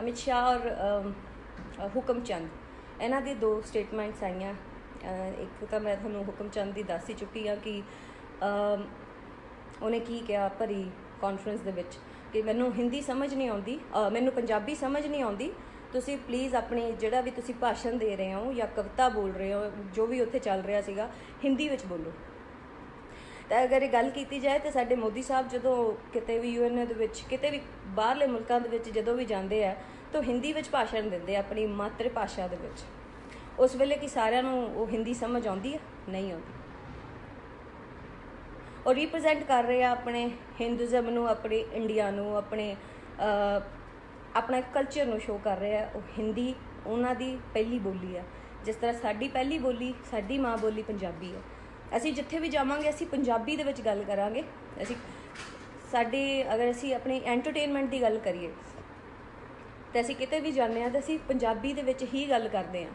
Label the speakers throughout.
Speaker 1: ਅਮਿਤ ਸ਼ਾਹ ਔਰ ਹੁਕਮ ਚੰਦ। ਇਹਨਾਂ ਦੀ ਦੋ ਸਟੇਟਮੈਂਟਸ ਆਈਆਂ। ਇੱਕ ਤਾਂ ਮੈਂ ਤੁਹਾਨੂੰ ਹੁਕਮ ਚੰਦ ਦੀ ਦੱਸ ਹੀ ਚੁੱਕੀ ਆ ਕਿ ਉਹਨੇ ਕੀ ਕਿਹਾ ਭਰੀ ਕਾਨਫਰੰਸ ਦੇ ਵਿੱਚ ਕਿ ਮੈਨੂੰ ਹਿੰਦੀ ਸਮਝ ਨਹੀਂ ਆਉਂਦੀ ਮੈਨੂੰ ਪੰਜਾਬੀ ਸਮਝ ਨਹੀਂ ਆਉਂਦੀ। ਤੁਸੀਂ ਪਲੀਜ਼ ਆਪਣੀ ਜਿਹੜਾ ਵੀ ਤੁਸੀਂ ਭਾਸ਼ਣ ਦੇ ਰਹੇ ਹੋ ਜਾਂ ਕਵਿਤਾ ਬੋਲ ਰਹੇ ਹੋ, ਜੋ ਵੀ ਉੱਥੇ ਚੱਲ ਰਿਹਾ ਸੀਗਾ, ਹਿੰਦੀ ਵਿੱਚ ਬੋਲੋ। ਤਾਂ ਅਗਰ ਇਹ ਗੱਲ ਕੀਤੀ ਜਾਏ ਤਾਂ ਸਾਡੇ ਮੋਦੀ ਸਾਹਿਬ ਜਦੋਂ ਕਿਤੇ ਵੀ ਯੂਐਨ ਦੇ ਵਿੱਚ ਕਿਤੇ ਵੀ ਬਾਹਰਲੇ ਮੁਲਕਾਂ ਦੇ ਵਿੱਚ ਜਦੋਂ ਵੀ ਜਾਂਦੇ ਆ ਤਾਂ ਹਿੰਦੀ ਵਿੱਚ ਭਾਸ਼ਣ ਦਿੰਦੇ ਆ ਆਪਣੀ ਮਾਤਰ ਭਾਸ਼ਾ ਦੇ ਵਿੱਚ। ਉਸ ਵੇਲੇ ਕਿ ਸਾਰਿਆਂ ਨੂੰ ਉਹ ਹਿੰਦੀ ਸਮਝ ਆਉਂਦੀ ਹੈ ਨਹੀਂ ਆਉਂਦੀ। ਉਹ ਰਿਪਰੈਜ਼ੈਂਟ ਕਰ ਰਹੇ ਆ ਆਪਣੇ ਹਿੰਦੂਜ਼ਮ ਨੂੰ ਆਪਣੇ ਇੰਡੀਆ ਨੂੰ ਆਪਣੇ ਅਹ, ਆਪਣਾ ਕਲਚਰ ਨੂੰ ਸ਼ੋਅ ਕਰ ਰਹੇ ਆ। ਉਹ ਹਿੰਦੀ ਉਹਨਾਂ ਦੀ ਪਹਿਲੀ ਬੋਲੀ ਆ। ਜਿਸ ਤਰ੍ਹਾਂ ਸਾਡੀ ਪਹਿਲੀ ਬੋਲੀ ਸਾਡੀ ਮਾਂ ਬੋਲੀ ਪੰਜਾਬੀ ਹੈ ਅਸੀਂ ਜਿੱਥੇ ਵੀ ਜਾਵਾਂਗੇ, ਅਸੀਂ ਪੰਜਾਬੀ ਦੇ ਵਿੱਚ ਗੱਲ ਕਰਾਂਗੇ। ਅਸੀਂ, ਸਾਡੇ, ਅਗਰ ਅਸੀਂ ਆਪਣੀ ਐਂਟਰਟੇਨਮੈਂਟ ਦੀ ਗੱਲ ਕਰੀਏ, ਤਾਂ ਅਸੀਂ ਕਿਤੇ ਵੀ ਜਾਂਦੇ ਆ ਤਾਂ ਅਸੀਂ ਪੰਜਾਬੀ ਦੇ ਵਿੱਚ ਹੀ ਗੱਲ ਕਰਦੇ ਆ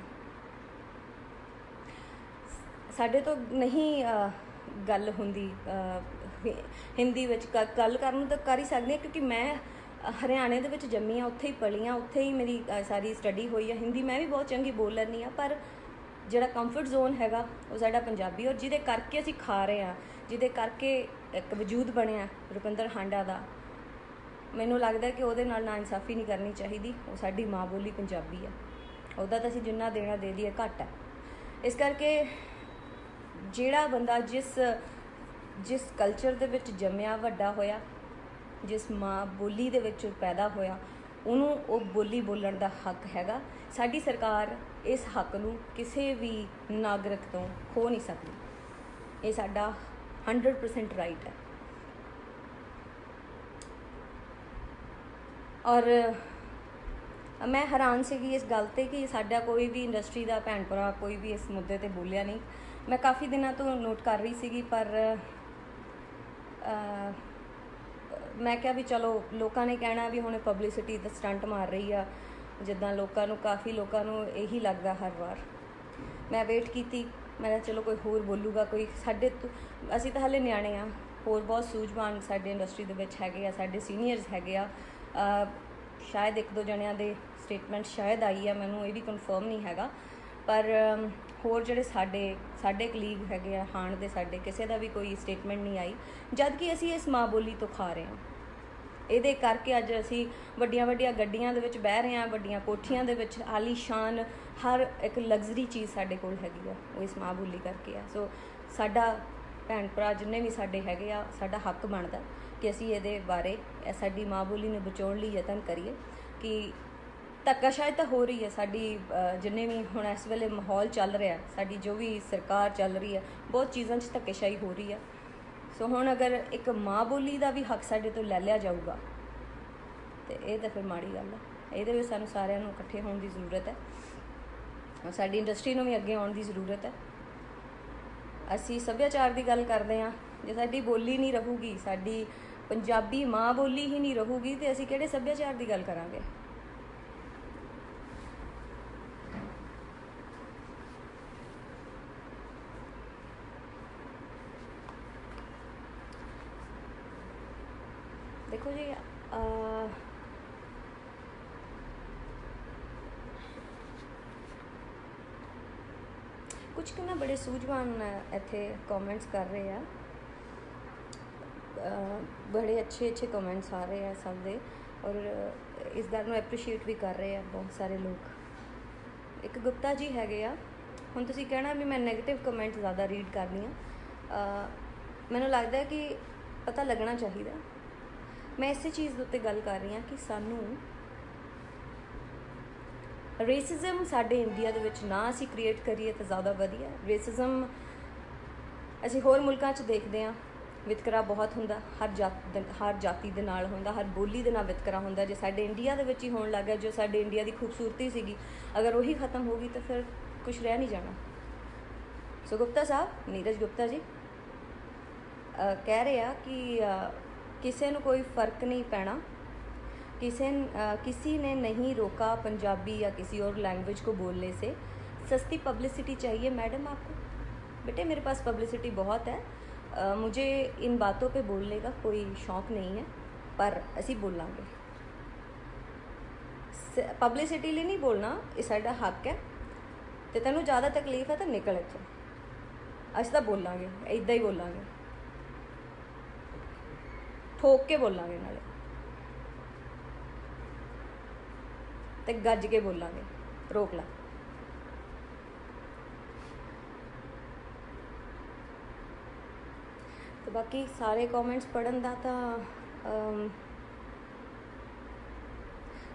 Speaker 1: ਸਾਡੇ ਤੋਂ ਨਹੀਂ ਗੱਲ ਹੁੰਦੀ ਹਿੰਦੀ ਵਿੱਚ ਗ- ਗੱਲ ਕਰਨ ਨੂੰ ਤਾਂ ਕਰ ਹੀ ਸਕਦੇ ਹਾਂ, ਕਿਉਂਕਿ ਮੈਂ ਹਰਿਆਣੇ ਦੇ ਵਿੱਚ ਜੰਮੀ ਆ ਉੱਥੇ ਹੀ ਪਲੀ ਆ ਉੱਥੇ ਹੀ ਮੇਰੀ ਸਾਰੀ ਸਟੱਡੀ ਹੋਈ ਆ ਹਿੰਦੀ ਮੈਂ ਵੀ ਬਹੁਤ ਚੰਗੀ ਬੋਲ ਲੈਂਦੀ ਆ ਪਰ ਜਿਹੜਾ ਕੰਫਰਟ ਜ਼ੋਨ ਹੈਗਾ, ਉਹ ਸਾਡਾ ਪੰਜਾਬੀ, ਔਰ ਜਿਹਦੇ ਕਰਕੇ ਅਸੀਂ ਖਾ ਰਹੇ ਆ ਜਿਹਦੇ ਕਰਕੇ ਇੱਕ ਵਜੂਦ ਬਣਿਆ ਰੁਪਿੰਦਰ ਹਾਂਡਾ ਦਾ, ਮੈਨੂੰ ਲੱਗਦਾ ਕਿ ਉਹਦੇ ਨਾਲ ਨਾ ਇਨਸਾਫੀ ਨਹੀਂ ਕਰਨੀ ਚਾਹੀਦੀ, ਉਹ ਸਾਡੀ ਮਾਂ ਬੋਲੀ ਪੰਜਾਬੀ ਆ। ਉਹਦਾ ਤਾਂ ਅਸੀਂ ਜਿੰਨਾ ਦੇਣਾ ਦੇ ਦਈਏ, ਘੱਟ ਹੈ ਇਸ ਕਰਕੇ ਜਿਹੜਾ ਬੰਦਾ ਜਿਸ ਜਿਸ ਕਲਚਰ ਦੇ ਵਿੱਚ ਜੰਮਿਆ, ਵੱਡਾ ਹੋਇਆ, ਜਿਸ ਮਾਂ ਬੋਲੀ ਦੇ ਵਿੱਚ ਪੈਦਾ ਹੋਇਆ ਉਹਨੂੰ ਉਹ ਬੋਲੀ ਬੋਲਣ ਦਾ ਹੱਕ ਹੈਗਾ। ਸਾਡੀ ਸਰਕਾਰ ਇਸ ਹੱਕ ਨੂੰ ਕਿਸੇ ਵੀ ਨਾਗਰਿਕ ਤੋਂ ਖੋ ਨਹੀਂ ਸਕਦੀ। ਇਹ ਸਾਡਾ 100% ਰਾਈਟ ਹੈ। ਔਰ ਮੈਂ ਹੈਰਾਨ ਸੀਗੀ ਇਸ ਗੱਲ ਤੇ ਕਿ ਸਾਡਾ ਕੋਈ ਵੀ ਇੰਡਸਟਰੀ ਦਾ ਭੈਣ ਭਰਾ ਕੋਈ ਵੀ ਇਸ ਮੁੱਦੇ ਤੇ ਬੋਲਿਆ ਨਹੀਂ। ਮੈਂ ਕਾਫੀ ਦਿਨਾਂ ਤੋਂ ਨੋਟ ਕਰ ਰਹੀ ਸੀਗੀ ਪਰ ਮੈਂ ਕਿਹਾ ਵੀ ਚਲੋ, ਲੋਕਾਂ ਨੇ ਕਹਿਣਾ ਵੀ ਹੁਣ ਪਬਲਿਸਿਟੀ ਦਾ ਸਟੰਟ ਮਾਰ ਰਹੀ ਆ। ਜਿੱਦਾਂ ਲੋਕਾਂ ਨੂੰ, ਕਾਫੀ ਲੋਕਾਂ ਨੂੰ ਇਹੀ ਲੱਗਦਾ ਹਰ ਵਾਰ। ਮੈਂ ਵੇਟ ਕੀਤੀ। ਮੈਂ ਕਿਹਾ ਚਲੋ ਕੋਈ ਹੋਰ ਬੋਲੂਗਾ, ਕੋਈ ਸਾਡੇ ਤੋਂ, ਅਸੀਂ ਤਾਂ ਹਲੇ ਨਿਆਣੇ ਆ। ਹੋਰ ਬਹੁਤ ਸੂਝਵਾਨ ਸਾਡੇ ਇੰਡਸਟਰੀ ਦੇ ਵਿੱਚ ਹੈਗੇ ਆ, ਸਾਡੇ ਸੀਨੀਅਰਸ ਹੈਗੇ ਆ। ਸ਼ਾਇਦ ਇੱਕ ਦੋ ਜਣਿਆਂ ਦੇ ਸਟੇਟਮੈਂਟ ਸ਼ਾਇਦ ਆਈ ਆ, ਮੈਨੂੰ ਇਹ ਵੀ ਕਨਫਰਮ ਨਹੀਂ ਹੈਗਾ। ਪਰ ਹੋਰ ਜਿਹੜੇ ਸਾਡੇ ਸਾਡੇ ਕਲੀਗ ਹੈਗੇ ਆ, ਹਾਣ ਦੇ ਸਾਡੇ, ਕਿਸੇ ਦਾ ਵੀ ਕੋਈ ਸਟੇਟਮੈਂਟ ਨਹੀਂ ਆਈ ਜਦ ਕਿ ਅਸੀਂ ਇਸ ਮਾਂ ਬੋਲੀ ਤੋਂ ਖਾ ਰਹੇ ਹਾਂ। ਇਹਦੇ ਕਰਕੇ ਅੱਜ ਅਸੀਂ ਵੱਡੀਆਂ ਵੱਡੀਆਂ ਗੱਡੀਆਂ ਦੇ ਵਿੱਚ ਬਹਿ ਰਹੇ ਹਾਂ, ਵੱਡੀਆਂ ਕੋਠੀਆਂ ਦੇ ਵਿੱਚ ਆਲੀਸ਼ਾਨ ਹਰ ਇੱਕ ਲਗਜ਼ਰੀ ਚੀਜ਼ ਸਾਡੇ ਕੋਲ ਹੈਗੀ ਆ, ਉਹ ਇਸ ਮਾਂ ਬੋਲੀ ਕਰਕੇ ਆ। ਸੋ ਸਾਡਾ ਭੈਣ ਭਰਾ ਜਿੰਨੇ ਵੀ ਸਾਡੇ ਹੈਗੇ ਆ, ਸਾਡਾ ਹੱਕ ਬਣਦਾ ਕਿ ਅਸੀਂ ਇਹਦੇ ਬਾਰੇ ਸਾਡੀ ਮਾਂ ਬੋਲੀ ਨੂੰ ਬਚਾਉਣ ਲਈ ਯਤਨ ਕਰੀਏ ਕਿ ਧੱਕਾਸ਼ਾਹੀ ਤਾਂ ਹੋ ਰਹੀ ਹੈ ਸਾਡੀ ਜਿੰਨੇ ਵੀ ਹੁਣ ਇਸ ਵੇਲੇ ਮਾਹੌਲ ਚੱਲ ਰਿਹਾ, ਸਾਡੀ ਜੋ ਵੀ ਸਰਕਾਰ ਚੱਲ ਰਹੀ ਹੈ, ਬਹੁਤ ਚੀਜ਼ਾਂ 'ਚ ਧੱਕੇਸ਼ਾਹੀ ਹੋ ਰਹੀ ਹੈ। ਸੋ ਹੁਣ ਅਗਰ ਇੱਕ ਮਾਂ ਬੋਲੀ ਦਾ ਵੀ ਹੱਕ ਸਾਡੇ ਤੋਂ ਲੈ ਲਿਆ ਜਾਊਗਾ, ਤੇ ਇਹ ਤਾਂ ਫਿਰ ਮਾੜੀ ਗੱਲ ਹੈ। ਇਹਦੇ ਵਿੱਚ ਸਾਨੂੰ ਸਾਰਿਆਂ ਨੂੰ ਇਕੱਠੇ ਹੋਣ ਦੀ ਜ਼ਰੂਰਤ ਹੈ। ਸਾਡੀ ਇੰਡਸਟਰੀ ਨੂੰ ਵੀ ਅੱਗੇ ਆਉਣ ਦੀ ਜ਼ਰੂਰਤ ਹੈ। ਅਸੀਂ ਸੱਭਿਆਚਾਰ ਦੀ ਗੱਲ ਕਰਦੇ ਹਾਂ, ਜੇ ਸਾਡੀ ਬੋਲੀ ਨਹੀਂ ਰਹੂਗੀ, ਸਾਡੀ ਪੰਜਾਬੀ ਮਾਂ ਬੋਲੀ ਹੀ ਨਹੀਂ ਰਹੂਗੀ, ਤੇ ਅਸੀਂ ਕਿਹੜੇ ਸੱਭਿਆਚਾਰ ਦੀ ਗੱਲ ਕਰਾਂਗੇ? ਕੁਝ ਕਿ ਨਾ ਬੜੇ ਸੂਝਵਾਨ ਇੱਥੇ ਕਮੈਂਟਸ ਕਰ ਰਹੇ ਆ। ਬੜੇ ਅੱਛੇ ਅੱਛੇ ਕਮੈਂਟਸ ਆ ਰਹੇ ਆ ਸਭ ਦੇ। ਔਰ ਇਸ ਗੱਲ ਨੂੰ ਐਪਰੀਸ਼ੀਏਟ ਵੀ ਕਰ ਰਹੇ ਆ ਬਹੁਤ ਸਾਰੇ ਲੋਕ। ਇੱਕ ਗੁਪਤਾ ਜੀ ਹੈਗੇ ਆ। ਹੁਣ ਤੁਸੀਂ ਕਹਿਣਾ ਵੀ ਮੈਂ 네ਗੇਟਿਵ ਕਮੈਂਟ ਜ਼ਿਆਦਾ ਰੀਡ ਕਰਨੀ ਆ ਮੈਨੂੰ ਲੱਗਦਾ ਹੈ ਕਿ ਪਤਾ ਲੱਗਣਾ ਚਾਹੀਦਾ। ਮੈਂ ਇਸੇ ਚੀਜ਼ ਦੇ ਉੱਤੇ ਗੱਲ ਕਰ ਰਹੀ ਹਾਂ ਕਿ ਸਾਨੂੰ ਰੇਸਿਜ਼ਮ ਸਾਡੇ ਇੰਡੀਆ ਦੇ ਵਿੱਚ ਨਾ ਅਸੀਂ ਕ੍ਰੀਏਟ ਕਰੀਏ ਤਾਂ ਜ਼ਿਆਦਾ ਵਧੀਆ। ਰੇਸਿਜ਼ਮ ਅਸੀਂ ਹੋਰ ਮੁਲਕਾਂ 'ਚ ਦੇਖਦੇ ਹਾਂ, ਵਿਤਕਰਾ ਬਹੁਤ ਹੁੰਦਾ, ਹਰ ਜਾਤ ਹਰ ਜਾਤੀ ਦੇ ਨਾਲ ਹੁੰਦਾ, ਹਰ ਬੋਲੀ ਦੇ ਨਾਲ ਵਿਤਕਰਾ ਹੁੰਦਾ। ਜੇ ਸਾਡੇ ਇੰਡੀਆ ਦੇ ਵਿੱਚ ਹੀ ਹੋਣ ਲੱਗਾ ਜੋ ਸਾਡੇ ਇੰਡੀਆ ਦੀ ਖੂਬਸੂਰਤੀ ਸੀਗੀ, ਅਗਰ ਉਹੀ ਖਤਮ ਹੋ ਗਈ ਤਾਂ ਫਿਰ ਕੁਝ ਰਹਿ ਨਹੀਂ ਜਾਣਾ। ਸੋ ਗੁਪਤਾ ਸਾਹਿਬ, ਨੀਰਜ ਗੁਪਤਾ ਜੀ ਕਹਿ ਰਹੇ ਆ ਕਿ ਕਿਸੇ ਨੂੰ ਕੋਈ ਫ਼ਰਕ ਨਹੀਂ ਪੈਣਾ। किसी किसी ने नहीं रोका पंजाबी या किसी और लैंग्वेज को बोलने से सस्ती पब्लिसिटी चाहिए मैडम आपको बेटे मेरे पास पब्लिसिटी बहुत है अ, मुझे इन बातों पे बोलने का कोई शौक नहीं है पर ਅਸੀਂ ਬੋਲਾਂਗੇ ਪਬਲਿਸਿਟੀ ਲਈ ਨਹੀਂ ਬੋਲਣਾ ਇਹ ਸਾਡਾ ਹੱਕ ਹੈ ਤੇ ਤੈਨੂੰ ਜ਼ਿਆਦਾ ਤਕਲੀਫ ਹੈ ਤਾਂ ਨਿਕਲ ਇੱਥੋਂ ਅਸੀਂ ਤਾਂ ਬੋਲਾਂਗੇ ਇਦਾਂ ਹੀ ਬੋਲਾਂਗੇ ਠੋਕ ਕੇ ਬੋਲਾਂਗੇ ਨਾਲੇ ਤੇ ਗੱਜ ਕੇ ਬੋਲਾਂਗੇ। ਰੋਕ ਲਾ। ਤੇ ਬਾਕੀ ਸਾਰੇ ਕਮੈਂਟਸ ਪੜਨ ਦਾ ਤਾਂ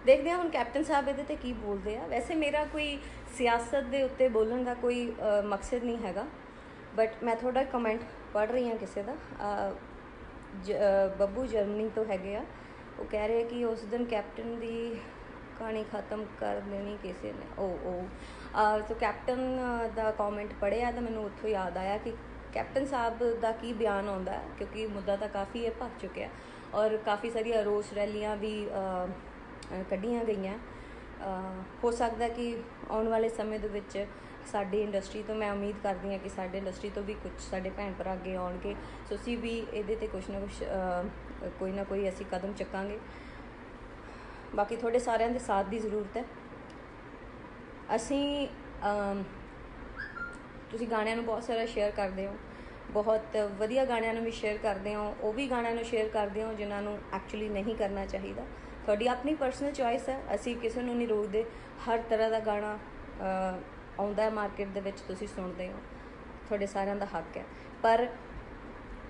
Speaker 1: ਦੇਖਦੇ ਹਾਂ ਹੁਣ ਕੈਪਟਨ ਸਾਹਿਬ ਇਹਦੇ ਤੇ ਕੀ ਬੋਲਦੇ ਆ। ਵੈਸੇ ਮੇਰਾ ਕੋਈ ਸਿਆਸਤ ਦੇ ਉੱਤੇ ਬੋਲਣ ਦਾ ਕੋਈ ਮਕਸਦ ਨਹੀਂ ਹੈਗਾ। ਬਟ ਮੈਂ ਤੁਹਾਡਾ ਕਮੈਂਟ ਪੜ ਰਹੀ ਹਾਂ ਕਿਸੇ ਦਾ। ਜ- ਬੱਬੂ ਜਰਮਨੀ ਤੋਂ ਹੈਗੇ ਆ। ਉਹ ਕਹਿ ਰਹੇ ਕਿ ਉਸ ਦਿਨ ਕੈਪਟਨ ਦੀ ਕਹਾਣੀ ਖਤਮ ਕਰ ਦੇਣੀ ਕਿਸੇ ਨੇ। ਉਹ ਓ। ਸੋ ਕੈਪਟਨ ਦਾ ਕਮੈਂਟ ਪੜਿਆ ਤਾਂ ਮੈਨੂੰ ਉੱਥੋਂ ਯਾਦ ਆਇਆ ਕਿ ਕੈਪਟਨ ਸਾਹਿਬ ਦਾ ਕੀ ਬਿਆਨ ਆਉਂਦਾ ਕਿਉਂਕਿ ਮੁੱਦਾ ਤਾਂ ਕਾਫੀ ਇਹ ਭੱਜ ਚੁੱਕਿਆ ਔਰ ਕਾਫੀ ਸਾਰੀਆਂ ਰੋਸ ਰੈਲੀਆਂ ਵੀ ਕੱਢੀਆਂ ਗਈਆਂ। ਹੋ ਸਕਦਾ ਕਿ ਆਉਣ ਵਾਲੇ ਸਮੇਂ ਦੇ ਵਿੱਚ ਸਾਡੀ ਇੰਡਸਟਰੀ ਤੋਂ ਮੈਂ ਉਮੀਦ ਕਰਦੀ ਹਾਂ ਕਿ ਸਾਡੇ ਇੰਡਸਟਰੀ ਤੋਂ ਵੀ ਕੁਝ ਸਾਡੇ ਭੈਣ ਭਰਾ ਅੱਗੇ ਆਉਣਗੇ। ਸੋ ਅਸੀਂ ਵੀ ਇਹਦੇ ਤੇ ਕੁਝ ਨਾ ਕੁਝ ਕੋਈ ਨਾ ਕੋਈ ਅਸੀਂ ਕਦਮ ਚੱਕਾਂਗੇ। ਬਾਕੀ ਤੁਹਾਡੇ ਸਾਰਿਆਂ ਦੇ ਸਾਥ ਦੀ ਜ਼ਰੂਰਤ ਹੈ। ਅਸੀਂ ਤੁਸੀਂ ਗਾਣਿਆਂ ਨੂੰ ਬਹੁਤ ਸਾਰਾ ਸ਼ੇਅਰ ਕਰਦੇ ਹੋ। ਬਹੁਤ ਵਧੀਆ ਗਾਣਿਆਂ ਨੂੰ ਵੀ ਸ਼ੇਅਰ ਕਰਦੇ ਹੋ। ਉਹ ਵੀ ਗਾਣਿਆਂ ਨੂੰ ਸ਼ੇਅਰ ਕਰਦੇ ਹੋ ਜਿਨ੍ਹਾਂ ਨੂੰ ਐਕਚੁਅਲੀ ਨਹੀਂ ਕਰਨਾ ਚਾਹੀਦਾ। ਤੁਹਾਡੀ ਆਪਣੀ ਪਰਸਨਲ ਚੋਇਸ ਹੈ। ਅਸੀਂ ਕਿਸੇ ਨੂੰ ਨਹੀਂ ਰੋਕਦੇ। ਹਰ ਤਰ੍ਹਾਂ ਦਾ ਗਾਣਾ ਆਉਂਦਾ ਹੈ ਮਾਰਕੀਟ ਦੇ ਵਿੱਚ, ਤੁਸੀਂ ਸੁਣਦੇ ਹੋ। ਤੁਹਾਡੇ ਸਾਰਿਆਂ ਦਾ ਹੱਕ ਹੈ। ਪਰ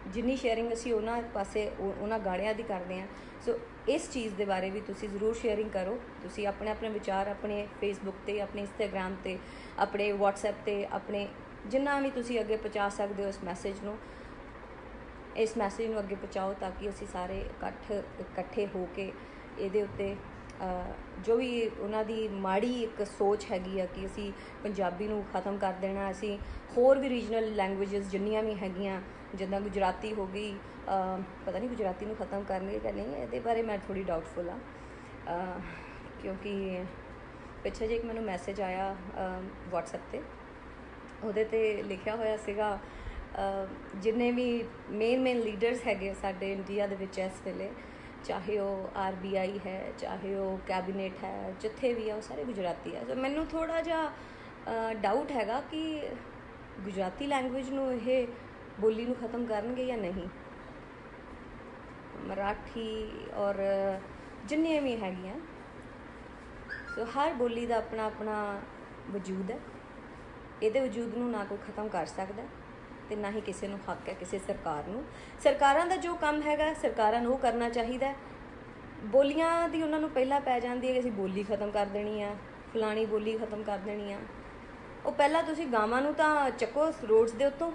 Speaker 1: ਜਿੰਨੀ ਸ਼ੇਅਰਿੰਗ ਅਸੀਂ ਉਹਨਾਂ ਪਾਸੇ ਉਹ- ਉਹਨਾਂ ਗਾਣਿਆਂ ਦੀ ਕਰਦੇ ਹਾਂ। ਸੋ ਇਸ ਚੀਜ਼ ਦੇ ਬਾਰੇ ਵੀ ਤੁਸੀਂ ਜ਼ਰੂਰ ਸ਼ੇਅਰਿੰਗ ਕਰੋ। ਤੁਸੀਂ ਆਪਣੇ ਆਪਣੇ ਵਿਚਾਰ ਆਪਣੇ ਫੇਸਬੁੱਕ ਤੇ, ਆਪਣੇ ਇੰਸਟਾਗ੍ਰam ਤੇ, ਆਪਣੇ WhatsApp ਤੇ, ਆਪਣੇ ਜਿੰਨਾ ਵੀ ਤੁਸੀਂ ਅੱਗੇ ਪਹੁੰਚਾ ਸਕਦੇ ਹੋ ਇਸ ਮੈਸੇਜ ਨੂੰ, ਇਸ ਮੈਸੇਜ ਨੂੰ ਅੱਗੇ ਪਹੁੰਚਾਓ ਤਾਂ ਕਿ ਅਸੀਂ ਸਾਰੇ ਇਕੱਠ, ਇਕੱਠੇ ਹੋ ਕੇ ਇਹਦੇ ਉੱਤੇ ਜੋ ਵੀ ਉਹਨਾਂ ਦੀ ਮਾੜੀ ਇੱਕ ਸੋਚ ਹੈਗੀ ਆ ਕਿ ਅਸੀਂ ਪੰਜਾਬੀ ਨੂੰ ਖਤਮ ਕਰ ਦੇਣਾ, ਅਸੀਂ ਹੋਰ ਵੀ ਰੀਜਨਲ ਲੈਂਗੁਏਜਸ ਜਿੰਨੀਆਂ ਵੀ ਹੈਗੀਆਂ, ਜਿੱਦਾਂ ਗੁਜਰਾਤੀ ਹੋ ਗਈ ਪਤਾ ਨਹੀਂ ਗੁਜਰਾਤੀ ਨੂੰ ਖਤਮ ਕਰਨਗੇ ਜਾਂ ਨਹੀਂ, ਇਹਦੇ ਬਾਰੇ ਮੈਂ ਥੋੜੀ ਡਾਊਟਫੁਲ ਆ। ਕਿਉਂਕਿ ਪਿੱਛੇ ਜੇ ਇੱਕ ਮੈਨੂੰ ਮੈਸੇਜ ਆਇਆ WhatsApp ਤੇ। ਉਹਦੇ ਤੇ ਲਿਖਿਆ ਹੋਇਆ ਸੀਗਾ ਜਿੰਨੇ ਵੀ ਮੇਨ ਮੇਨ ਲੀਡਰਸ ਹੈਗੇ ਸਾਡੇ ਇੰਡੀਆ ਦੇ ਵਿੱਚ ਇਸ ਵੇਲੇ ਚਾਹੇ ਉਹ ਆਰਬੀਆਈ ਹੈ, ਚਾਹੇ ਉਹ ਕੈਬਨਿਟ ਹੈ, ਜਿੱਥੇ ਵੀ ਆ ਉਹ ਸਾਰੇ ਗੁਜਰਾਤੀ ਆ ਸੋ ਮੈਨੂੰ ਥੋੜਾ ਜਿਹਾ ਡਾਊਟ ਹੈਗਾ ਕਿ ਗੁਜਰਾਤੀ ਲੈਂਗੁਏਜ ਨੂੰ ਇਹ ਬੋਲੀ ਨੂੰ ਖਤਮ ਕਰਨਗੇ ਜਾਂ ਨਹੀਂ। ਮਰਾਠੀ ਔਰ ਜਿੰਨੀਆਂ ਵੀ ਹੈਗੀਆਂ। ਸੋ ਹਰ ਬੋਲੀ ਦਾ ਆਪਣਾ ਆਪਣਾ ਵਜੂਦ ਹੈ। ਇਹਦੇ ਵਜੂਦ ਨੂੰ ਨਾ ਕੋਈ ਖਤਮ ਕਰ ਸਕਦਾ। ਤੇ ਨਾ ਹੀ ਕਿਸੇ ਨੂੰ ਹੱਕ ਹੈ ਕਿਸੇ ਸਰਕਾਰ ਨੂੰ। ਸਰਕਾਰਾਂ ਦਾ ਜੋ ਕੰਮ ਹੈਗਾ, ਸਰਕਾਰਾਂ ਨੂੰ ਉਹ ਕਰਨਾ ਚਾਹੀਦਾ ਬੋਲੀਆਂ ਦੀ ਉਹਨਾਂ ਨੂੰ ਪਹਿਲਾਂ ਪੈ ਜਾਂਦੀ ਹੈ ਕਿ ਅਸੀਂ ਬੋਲੀ ਖਤਮ ਕਰ ਦੇਣੀ ਆ, ਫਲਾਣੀ ਬੋਲੀ ਖਤਮ ਕਰ ਦੇਣੀ ਆ। ਉਹ ਪਹਿਲਾਂ ਤੁਸੀਂ ਗਾਵਾਂ ਨੂੰ ਤਾਂ ਚੱਕੋ ਰੋਡਸ ਦੇ ਉੱਤੋਂ।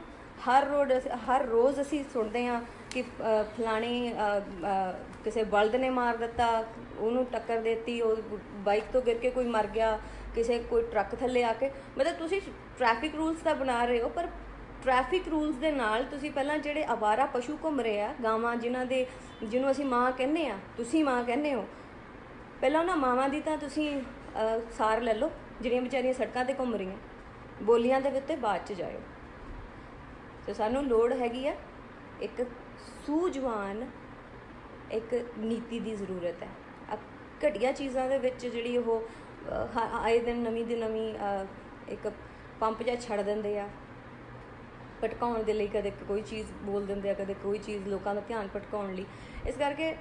Speaker 1: ਹਰ ਰੋਡ ਹਰ ਰੋਜ਼ ਅਸੀਂ ਸੁਣਦੇ ਆ ਕਿ ਫਲਾਣੇ ਕਿਸੇ ਬਲਦ ਨੇ ਮਾਰ ਦਿੱਤਾ, ਉਹਨੂੰ ਟੱਕਰ ਦਿੱਤੀ, ਉਹ ਬਾਈਕ ਤੋਂ ਗਿਰ ਕੇ ਕੋਈ ਮਰ ਗਿਆ, ਕਿਸੇ ਕੋਈ ਟਰੱਕ ਥੱਲੇ ਆ ਕੇ। ਮਤਲਬ ਤੁਸੀਂ ਟ੍ਰੈਫਿਕ ਰੂਲਸ ਤਾਂ ਬਣਾ ਰਹੇ ਹੋ, ਪਰ ਟ੍ਰੈਫਿਕ ਰੂਲਸ ਦੇ ਨਾਲ ਤੁਸੀਂ ਪਹਿਲਾਂ ਜਿਹੜੇ ਆਵਾਰਾ ਪਸ਼ੂ ਘੁੰਮ ਰਹੇ ਆ, ਗਾਵਾਂ ਜਿਨ੍ਹਾਂ ਦੇ, ਜਿਹਨੂੰ ਅਸੀਂ ਮਾਂ ਕਹਿੰਦੇ ਆ, ਤੁਸੀਂ ਮਾਂ ਕਹਿੰਦੇ ਹੋ, ਪਹਿਲਾਂ ਉਹਨਾਂ ਮਾਵਾਂ ਦੀ ਤਾਂ ਤੁਸੀਂ ਸਾਰ ਲੈ ਲਓ, ਜਿਹੜੀਆਂ ਵਿਚਾਰੀਆਂ ਸੜਕਾਂ ਤੇ ਘੁੰਮ ਰਹੀਆਂ, ਬੋਲੀਆਂ ਦੇ ਉੱਤੇ ਬਾਅਦ ਚ ਜਾਇਓ। ਤੇ ਸਾਨੂੰ ਲੋੜ ਹੈਗੀ ਆ, ਇੱਕ ਸੂਝਵਾਨ, ਇੱਕ ਨੀਤੀ ਦੀ ਜ਼ਰੂਰਤ ਹੈ। ਆ ਘਟੀਆਂ ਚੀਜ਼ਾਂ ਦੇ ਵਿੱਚ ਜਿਹੜੀ ਉਹ ਹ- ਆਏ ਦਿਨ ਨਵੀਂ ਦੀ ਨਵੀਂ ਇੱਕ ਪੰਪ ਜਾਂ ਛੱਡ ਦਿੰਦੇ ਆ ਭਟਕਾਉਣ ਦੇ ਲਈ ਕਦੇ ਕੋਈ ਚੀਜ਼ ਬੋਲ ਦਿੰਦੇ ਆ, ਕਦੇ ਕੋਈ ਚੀਜ਼ ਲੋਕਾਂ ਦਾ ਧਿਆਨ ਭਟਕਾਉਣ ਲਈ। ਇਸ ਕਰਕੇ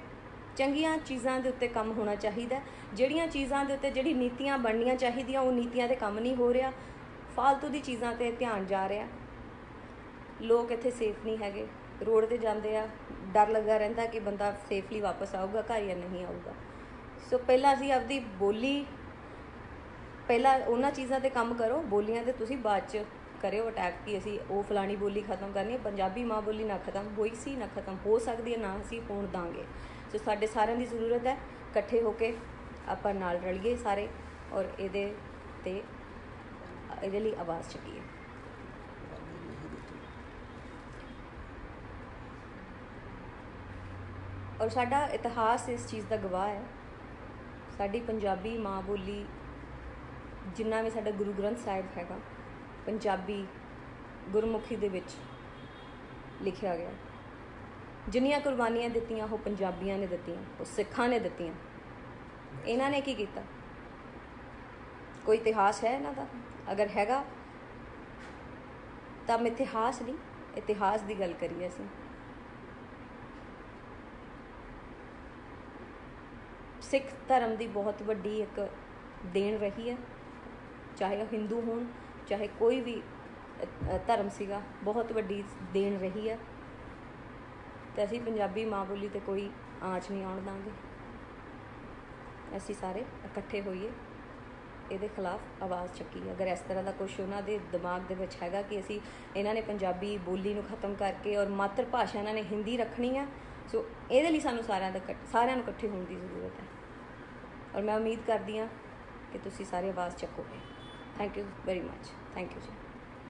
Speaker 1: ਚੰਗੀਆਂ ਚੀਜ਼ਾਂ ਦੇ ਉੱਤੇ ਕੰਮ ਹੋਣਾ ਚਾਹੀਦਾ ਜਿਹੜੀਆਂ ਚੀਜ਼ਾਂ ਦੇ ਉੱਤੇ ਜਿਹੜੀ ਨੀਤੀਆਂ ਬਣਨੀਆਂ ਚਾਹੀਦੀਆਂ, ਉਹ ਨੀਤੀਆਂ ਤੇ ਕੰਮ ਨਹੀਂ ਹੋ ਰਿਹਾ। ਫालतू ਦੀ ਚੀਜ਼ਾਂ ਤੇ ਧਿਆਨ ਜਾ ਰਿਹਾ। ਲੋਕ ਇੱਥੇ ਸੇਫ ਨਹੀਂ ਹੈਗੇ। ਰੋਡ ਤੇ ਜਾਂਦੇ ਆ, ਡਰ ਲੱਗਾ ਰਹਿੰਦਾ ਕਿ ਬੰਦਾ ਸੇਫਲੀ ਵਾਪਸ ਆਊਗਾ ਘਰ ਜਾਂ ਨਹੀਂ ਆਊਗਾ। ਸੋ ਪਹਿਲਾਂ ਅਸੀਂ ਆਪਦੀ ਬੋਲੀ, ਪਹਿਲਾਂ ਉਹਨਾਂ ਚੀਜ਼ਾਂ ਤੇ ਕੰਮ ਕਰੋ, ਬੋਲੀਆਂ ਤੇ ਤੁਸੀਂ ਬਾਅਦ ਚ ਕਰਿਓ ਅਟੈਕ ਕਿ ਅਸੀਂ ਉਹ ਫਲਾਣੀ ਬੋਲੀ ਖਤਮ ਕਰਨੀ ਹੈ, ਪੰਜਾਬੀ ਮਾਂ ਬੋਲੀ ਨਾ ਖਤਮ ਹੋਈ ਸੀ, ਨਾ ਖਤਮ ਹੋ ਸਕਦੀ ਹੈ, ਨਾ ਅਸੀਂ ਹੋਣ ਦਾਂਗੇ। ਸੋ ਸਾਡੇ ਸਾਰਿਆਂ ਦੀ ਜ਼ਰੂਰਤ ਹੈ, ਇਕੱਠੇ ਹੋ ਕੇ ਆਪਾਂ ਨਾਲ ਰਲੀਏ ਸਾਰੇ, ਔਰ ਇਹਦੇ ਤੇ, ਇਹਦੇ ਲਈ ਆਵਾਜ਼ ਚੱਕੀਏ। ਔਰ ਸਾਡਾ ਇਤਿਹਾਸ ਇਸ ਚੀਜ਼ ਦਾ ਗਵਾਹ ਹੈ, ਸਾਡੀ ਪੰਜਾਬੀ ਮਾਂ ਬੋਲੀ ਜਿੰਨਾ ਵੀ ਸਾਡਾ ਗੁਰੂ ਗ੍ਰੰਥ ਸਾਹਿਬ ਹੈਗਾ ਪੰਜਾਬੀ ਗੁਰਮੁਖੀ ਦੇ ਵਿੱਚ ਲਿਖਿਆ ਗਿਆ। ਜਿੰਨੀਆਂ ਕੁਰਬਾਨੀਆਂ ਦਿੱਤੀਆਂ, ਉਹ ਪੰਜਾਬੀਆਂ ਨੇ ਦਿੱਤੀਆਂ, ਉਹ ਸਿੱਖਾਂ ਨੇ ਦਿੱਤੀਆਂ। ਇਹਨਾਂ ਨੇ ਕੀ ਕੀਤਾ? ਕੋਈ ਇਤਿਹਾਸ ਹੈ ਇਹਨਾਂ ਦਾ? ਅਗਰ ਹੈਗਾ, ਤਾਂ ਮਿਥਿਹਾਸ ਨਹੀਂ ਇਤਿਹਾਸ ਦੀ ਗੱਲ ਕਰੀਏ ਅਸੀਂ। ਸਿੱਖ ਧਰਮ ਦੀ ਬਹੁਤ ਵੱਡੀ ਇੱਕ ਦੇਣ ਰਹੀ ਹੈ। ਚਾਹੇ ਉਹ ਹਿੰਦੂ ਹੋਣ ਚਾਹੇ ਕੋਈ ਵੀ ਧਰਮ ਸੀਗਾ, ਬਹੁਤ ਵੱਡੀ ਦੇਣ ਰਹੀ ਹੈ। ਤੇ ਅਸੀਂ ਪੰਜਾਬੀ ਮਾਂ ਬੋਲੀ ਤੇ ਕੋਈ ਆਂਚ ਨਹੀਂ ਆਉਣ ਦਾਂਗੇ। ਅਸੀਂ ਸਾਰੇ ਇਕੱਠੇ ਹੋਈਏ, ਇਹਦੇ ਖਿਲਾਫ ਆਵਾਜ਼ ਚੱਕੀ ਅਗਰ ਇਸ ਤਰ੍ਹਾਂ ਦਾ ਕੁਝ ਉਹਨਾਂ ਦੇ ਦਿਮਾਗ ਦੇ ਵਿੱਚ ਹੈਗਾ ਕਿ ਅਸੀਂ ਇਹਨਾਂ ਨੇ ਪੰਜਾਬੀ ਬੋਲੀ ਨੂੰ ਖਤਮ ਕਰਕੇ ਔਰ ਮਾਤਰ ਭਾਸ਼ਾ ਇਹਨਾਂ ਨੇ ਹਿੰਦੀ ਰੱਖਣੀ ਆ, ਸੋ ਇਹਦੇ ਲਈ ਸਾਨੂੰ ਸਾਰਿਆਂ ਦਾ ਇਕੱਠ- ਸਾਰਿਆਂ ਨੂੰ ਇਕੱਠੇ ਹੋਣ ਦੀ ਜ਼ਰੂਰਤ ਹੈ। ਔਰ ਮੈਂ ਉਮੀਦ ਕਰਦੀ ਹਾਂ ਕਿ ਤੁਸੀਂ ਸਾਰੇ ਆਵਾਜ਼ ਚੱਕੋਗੇ। thank you very much. Thank you sir.